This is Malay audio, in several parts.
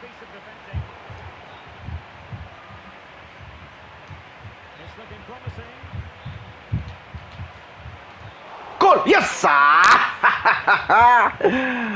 piece of defending. It's looking promising. Gol. Yes.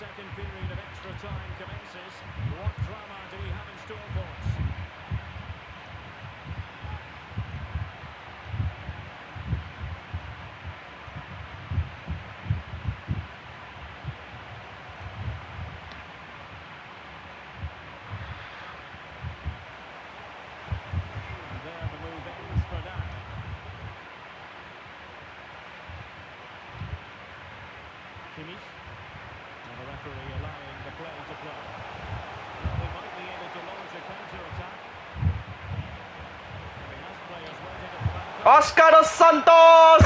second period of extra time commences. What drama do we have in store for us? Kimmich. Referee allowing the play to play. They might be able to launch a counter-attack. Oscar dos Santos.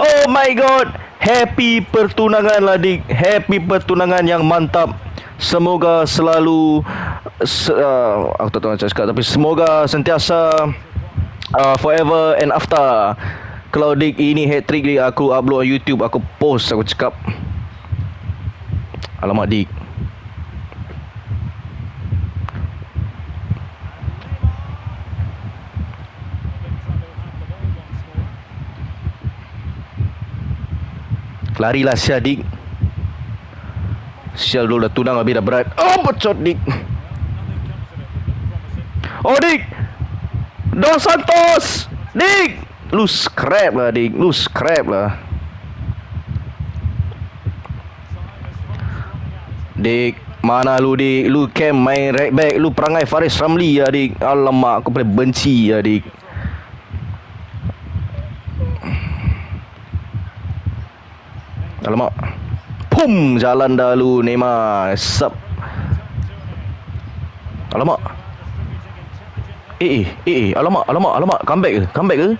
Oh my god. Happy pertunangan lah dik. Happy pertunangan yang mantap. Semoga selalu se, uh, aku tak tahu macam cakap tapi semoga sentiasa uh, forever and after. Kalau dik ini hat trick dik aku upload YouTube aku post aku cakap. Alamak dik. Larilah Syah dik. Syah dulu dah tunang habis dah berat. Oh bocot dik. Oh dik. Dos Santos. Dik. Lu scrap lah dik. Lu scrap lah. Dik, mana lu dik? Lu camp main right back, lu perangai Faris Ramli ya dik. Alamak, aku paling benci ya dik. Alamak. Pum, jalan dah lu Neymar. Sub. Alamak. Eh, eh, eh, eh, alamak, alamak, alamak. Comeback ke? Comeback ke?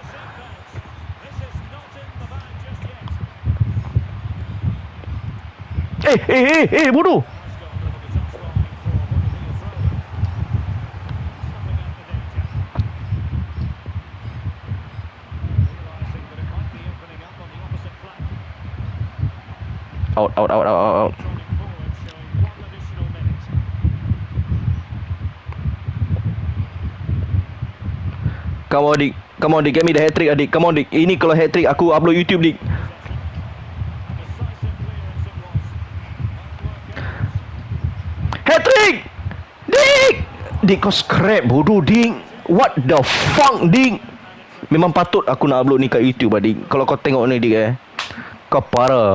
This is not in the bag just yet. Eh, eh, eh, eh, bodoh. Has gone over the touchline for what will be a throw. Snuffing out the danger. Realising that it might be up on the opposite flank. Out, out, out, out, out. Come on, Dik. Come on, Dik. Get me the hat-trick, adik. Come on, Dik. Ini kalau hat-trick, aku upload YouTube, Dik. Out. Hat-trick! Dik! Dik, kau scrap bodoh, Dik. What the fuck, Dik? Memang patut aku nak upload ni kat YouTube, adik. Kalau kau tengok ni, Dik, eh. Kau parah.